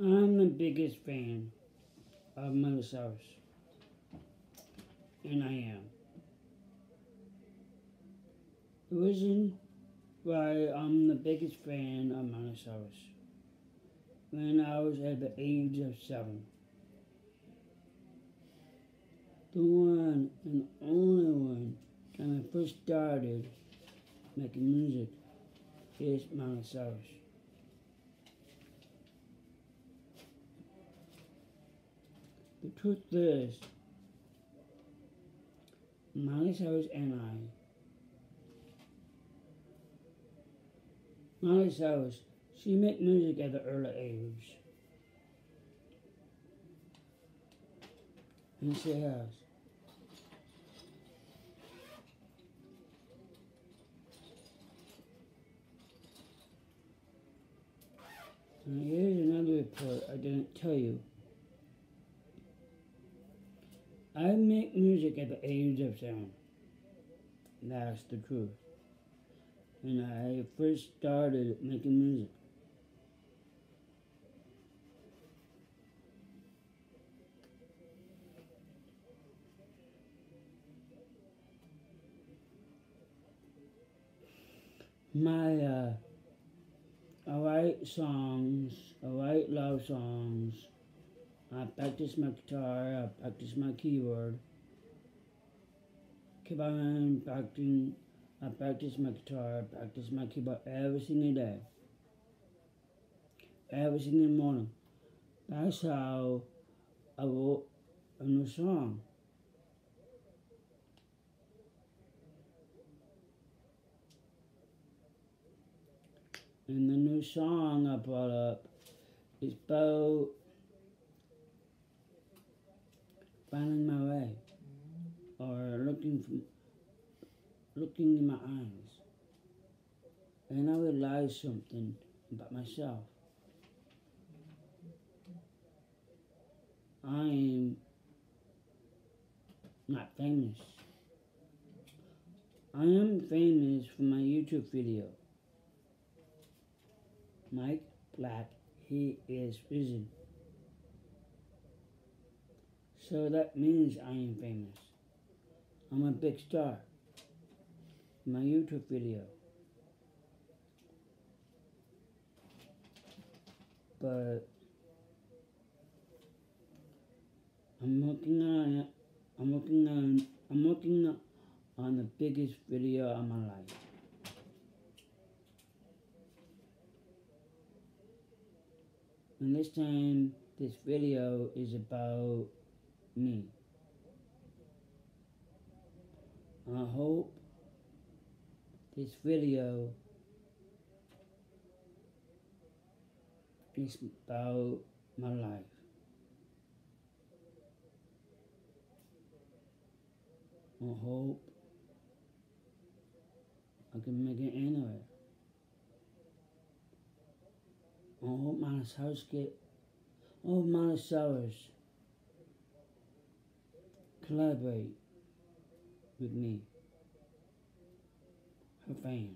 I'm the biggest fan of Miley And I am. The reason why I'm the biggest fan of Miley When I was at the age of seven. The one and only one when I first started making music is Miley The truth is, Miley Cyrus and I, Miley Cyrus, she made music at the early age. And she has. And here's another report I didn't tell you. I make music at the age of seven. That's the truth. And I first started making music. My, uh, I write songs, I write love songs, I practice my guitar, I practice my keyboard. Keep on practicing, I practice my guitar, I practice my keyboard every single day. Every single morning. That's how I wrote a new song. And the new song I brought up is about finding my way or looking from looking in my eyes and I realized something about myself. I am not famous. I am famous for my YouTube video. Mike Black, he is risen. So that means I am famous. I'm a big star. My YouTube video. But I'm working on it. I'm working on I'm working on the biggest video of my life. And this time this video is about me. I hope this video is about my life. I hope I can make it anywhere. I hope my house get oh my showers collaborate with me, her fan.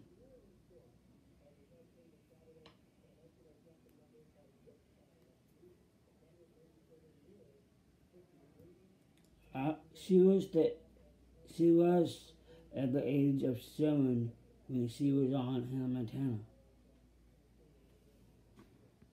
Uh, she was the, she was at the age of seven when she was on Hannah Montana.